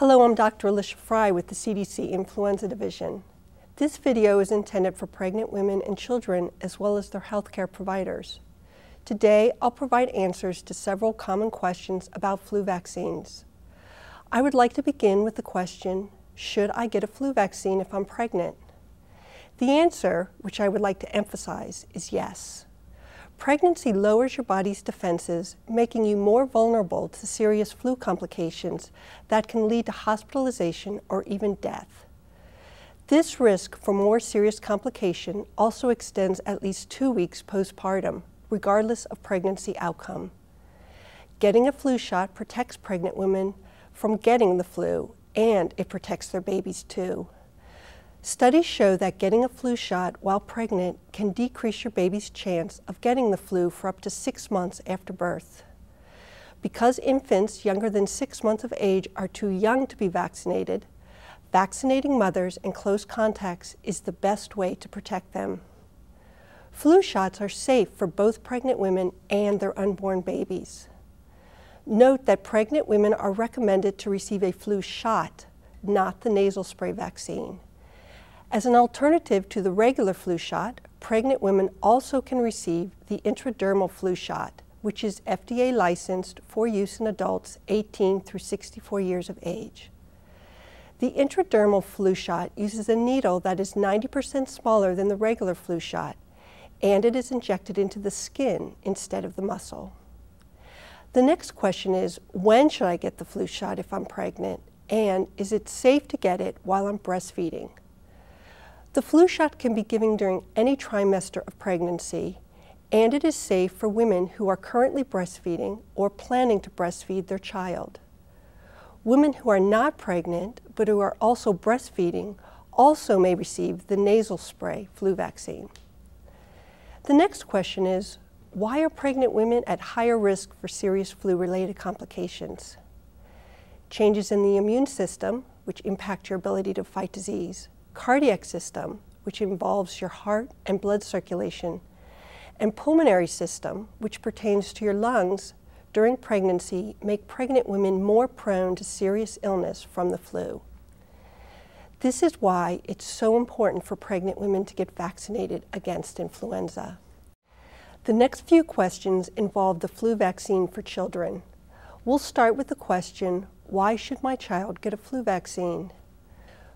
Hello, I'm Dr. Alicia Fry with the CDC Influenza Division. This video is intended for pregnant women and children as well as their healthcare providers. Today, I'll provide answers to several common questions about flu vaccines. I would like to begin with the question, should I get a flu vaccine if I'm pregnant? The answer, which I would like to emphasize, is yes. Pregnancy lowers your body's defenses, making you more vulnerable to serious flu complications that can lead to hospitalization or even death. This risk for more serious complication also extends at least two weeks postpartum, regardless of pregnancy outcome. Getting a flu shot protects pregnant women from getting the flu, and it protects their babies too. Studies show that getting a flu shot while pregnant can decrease your baby's chance of getting the flu for up to six months after birth. Because infants younger than six months of age are too young to be vaccinated, vaccinating mothers and close contacts is the best way to protect them. Flu shots are safe for both pregnant women and their unborn babies. Note that pregnant women are recommended to receive a flu shot, not the nasal spray vaccine. As an alternative to the regular flu shot, pregnant women also can receive the intradermal flu shot, which is FDA licensed for use in adults 18 through 64 years of age. The intradermal flu shot uses a needle that is 90% smaller than the regular flu shot, and it is injected into the skin instead of the muscle. The next question is, when should I get the flu shot if I'm pregnant? And is it safe to get it while I'm breastfeeding? The flu shot can be given during any trimester of pregnancy, and it is safe for women who are currently breastfeeding or planning to breastfeed their child. Women who are not pregnant but who are also breastfeeding also may receive the nasal spray flu vaccine. The next question is, why are pregnant women at higher risk for serious flu-related complications? Changes in the immune system, which impact your ability to fight disease, cardiac system, which involves your heart and blood circulation, and pulmonary system, which pertains to your lungs, during pregnancy make pregnant women more prone to serious illness from the flu. This is why it's so important for pregnant women to get vaccinated against influenza. The next few questions involve the flu vaccine for children. We'll start with the question, why should my child get a flu vaccine?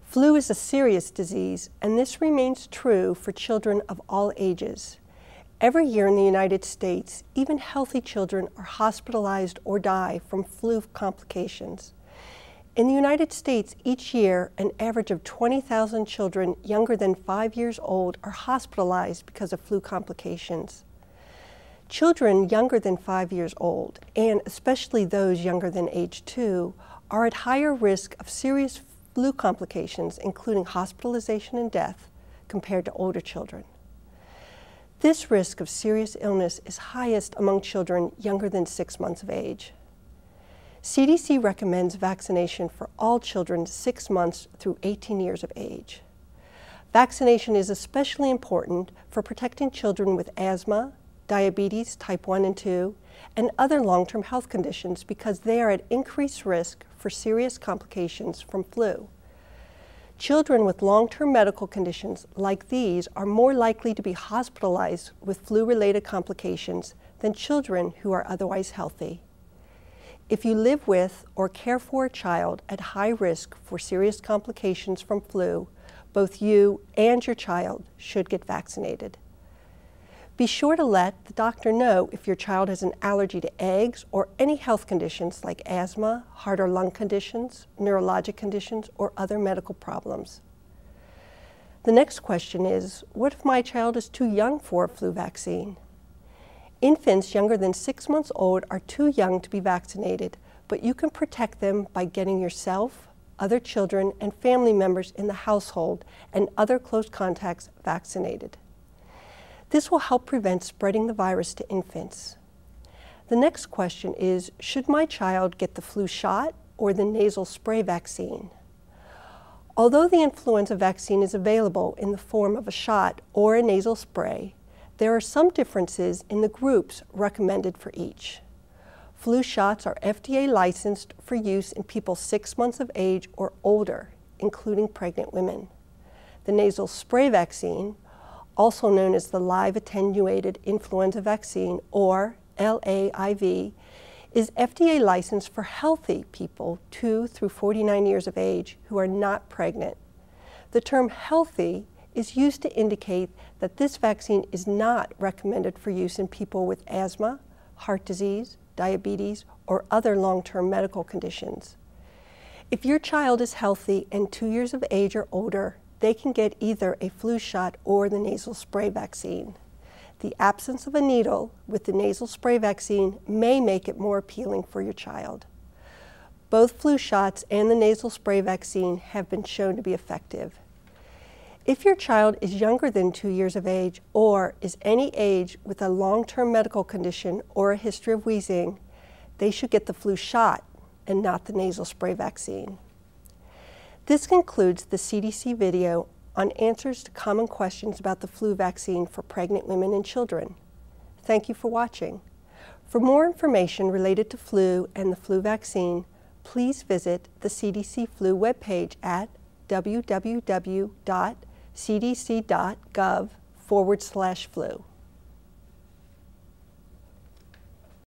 Flu is a serious disease, and this remains true for children of all ages. Every year in the United States, even healthy children are hospitalized or die from flu complications. In the United States, each year, an average of 20,000 children younger than five years old are hospitalized because of flu complications. Children younger than five years old, and especially those younger than age two, are at higher risk of serious flu complications, including hospitalization and death, compared to older children. This risk of serious illness is highest among children younger than six months of age. CDC recommends vaccination for all children six months through 18 years of age. Vaccination is especially important for protecting children with asthma, diabetes type 1 and 2, and other long-term health conditions because they are at increased risk for serious complications from flu. Children with long-term medical conditions like these are more likely to be hospitalized with flu-related complications than children who are otherwise healthy. If you live with or care for a child at high risk for serious complications from flu, both you and your child should get vaccinated. Be sure to let the doctor know if your child has an allergy to eggs or any health conditions like asthma, heart or lung conditions, neurologic conditions, or other medical problems. The next question is, what if my child is too young for a flu vaccine? Infants younger than six months old are too young to be vaccinated, but you can protect them by getting yourself, other children, and family members in the household and other close contacts vaccinated. This will help prevent spreading the virus to infants. The next question is, should my child get the flu shot or the nasal spray vaccine? Although the influenza vaccine is available in the form of a shot or a nasal spray, there are some differences in the groups recommended for each. Flu shots are FDA licensed for use in people six months of age or older, including pregnant women. The nasal spray vaccine, also known as the live attenuated influenza vaccine or LAIV, is FDA licensed for healthy people 2 through 49 years of age who are not pregnant. The term healthy is used to indicate that this vaccine is not recommended for use in people with asthma, heart disease, diabetes, or other long-term medical conditions. If your child is healthy and two years of age or older, they can get either a flu shot or the nasal spray vaccine. The absence of a needle with the nasal spray vaccine may make it more appealing for your child. Both flu shots and the nasal spray vaccine have been shown to be effective. If your child is younger than two years of age or is any age with a long-term medical condition or a history of wheezing, they should get the flu shot and not the nasal spray vaccine. This concludes the CDC video on answers to common questions about the flu vaccine for pregnant women and children. Thank you for watching. For more information related to flu and the flu vaccine, please visit the CDC flu webpage at www cdc.gov forward slash flu.